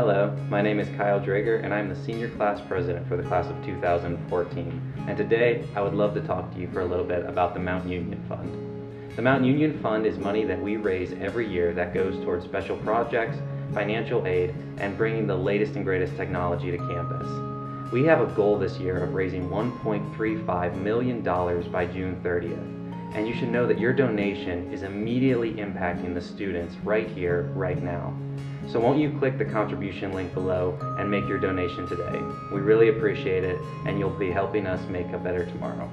Hello, my name is Kyle Dreger and I'm the senior class president for the class of 2014. And today I would love to talk to you for a little bit about the Mount Union Fund. The Mount Union Fund is money that we raise every year that goes towards special projects, financial aid, and bringing the latest and greatest technology to campus. We have a goal this year of raising $1.35 million by June 30th. And you should know that your donation is immediately impacting the students right here, right now. So won't you click the contribution link below and make your donation today? We really appreciate it and you'll be helping us make a better tomorrow.